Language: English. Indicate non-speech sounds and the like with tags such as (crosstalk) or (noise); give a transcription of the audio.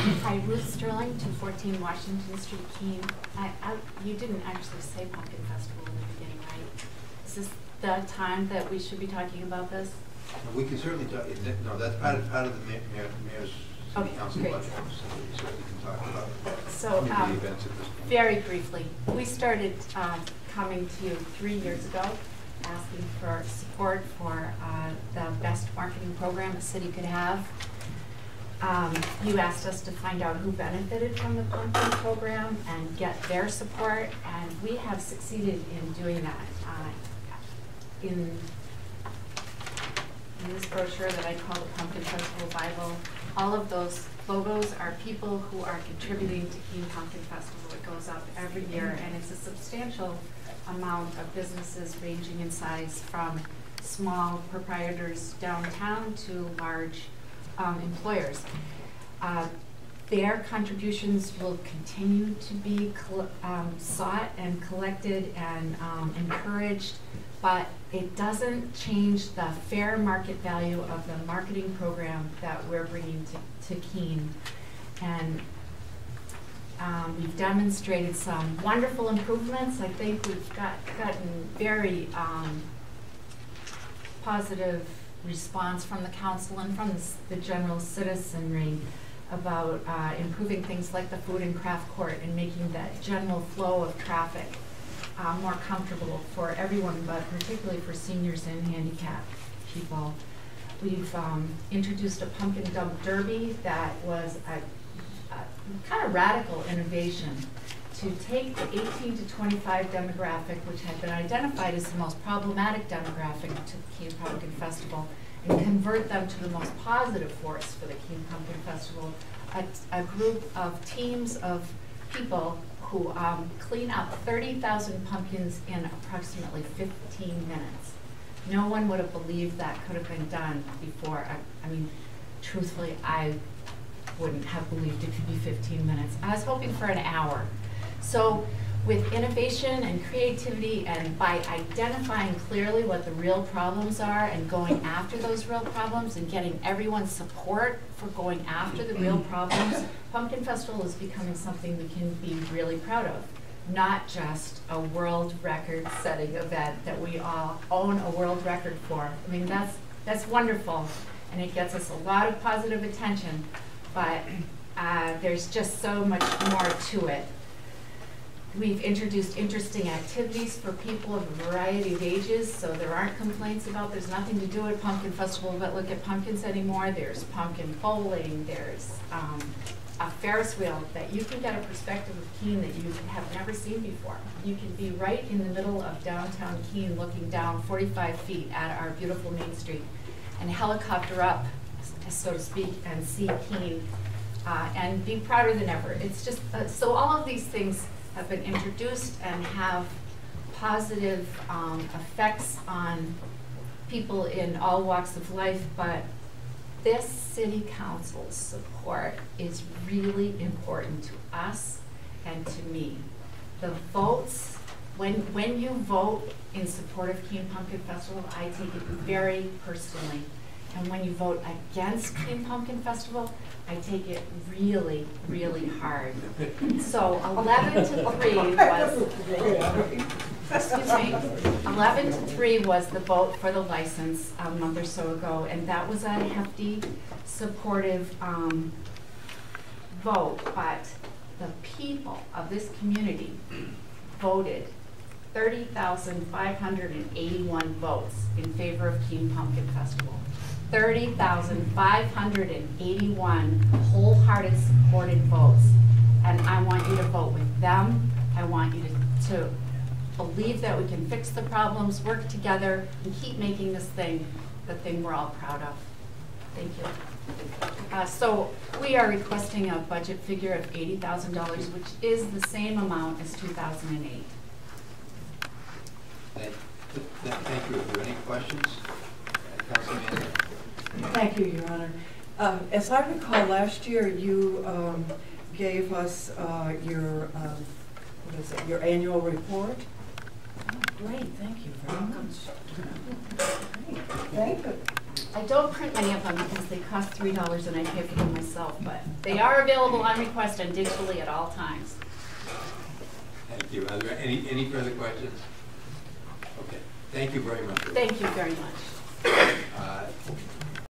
Hi, Ruth Sterling, 214 Washington Street, Keene. I, I, you didn't actually say Pumpkin Festival in the beginning, right? Is this the time that we should be talking about this? And We can certainly, talk- no, that's part of, part of the mayor- mayor's city Okay, council great. budget, so we certainly can talk about So, um, events at this point. very briefly, we started um, coming to you three years ago, asking for support for uh, the best marketing program a city could have. Um, You asked us to find out who benefited from the pumpkin program and get their support, and we have succeeded in doing that. Uh, In in this brochure that I call the Pumpkin Festival Bible, all of those logos are people who are contributing to Keene Pumpkin Festival. It goes up every year, and it's a substantial amount of businesses ranging in size from small proprietors downtown to large um, employers. Uh, Their contributions will continue to be um, sought and collected and um, encouraged, but it doesn't change the fair market value of the marketing program that we're bringing to, to Keene. And um, we've demonstrated some wonderful improvements. I think we've got, gotten very, um, positive response from the council and from the, the general citizenry about, uh, improving things like the food and craft court and making that general flow of traffic, uh, more comfortable for everyone, but particularly for seniors and handicapped people. We've, um, introduced a pumpkin dump derby that was a, a kind of radical innovation to take the 18 to 25 demographic, which had been identified as the most problematic demographic to the Keene Pumpkin Festival, and convert them to the most positive force for the Keene Pumpkin Festival. A, a group of teams of people who um, clean up 30,000 pumpkins in approximately 15 minutes. No one would have believed that could have been done before. I, I mean, truthfully, I wouldn't have believed it could be 15 minutes. I was hoping for an hour. So with innovation and creativity and by identifying clearly what the real problems are and going (laughs) after those real problems and getting everyone's support for going after the real problems, Pumpkin Festival is becoming something we can be really proud of. Not just a world record setting event that we all own a world record for. I mean, that's, that's wonderful and it gets us a lot of positive attention, but uh, there's just so much more to it. We've introduced interesting activities for people of a variety of ages, so there aren't complaints about there's nothing to do at Pumpkin Festival but look at pumpkins anymore. There's pumpkin bowling, there's um, a Ferris wheel that you can get a perspective of Keene that you have never seen before. You can be right in the middle of downtown Keene looking down 45 feet at our beautiful Main Street and helicopter up, so to speak, and see Keene uh, and be prouder than ever. It's just, uh, so all of these things have been introduced and have positive um, effects on people in all walks of life, but this city council's support is really important to us and to me. The votes, when, when you vote in support of Keene Pumpkin Festival, I take it very personally. And when you vote against Keene Pumpkin Festival, I take it really, really hard. So eleven to three (laughs) was, excuse me, eleven to three was the vote for the license a month or so ago, and that was a hefty, supportive, um, vote, but the people of this community voted thirty thousand five hundred and eighty-one votes in favor of Keene Pumpkin Festival. Thirty thousand five hundred and eighty-one wholehearted supported votes. And I want you to vote with them. I want you to, to believe that we can fix the problems, work together, and keep making this thing the thing we're all proud of. Thank you. Uh, so we are requesting a budget figure of eighty thousand dollars, which is the same amount as two thousand and eight. Thank th- thank you. Are there any questions? Uh, Councilman? Thank you, Your Honor. Um, As I recall, last year you um, gave us uh, your, um, what is it, your annual report? Oh, Great, thank you very much. Great, Thank you. I don't print many of them because they cost three dollars and I pay for them myself, but they are available on request and digitally at all times. Thank you. Are there any, any further questions? Okay, thank you very much. Thank you very much. Uh,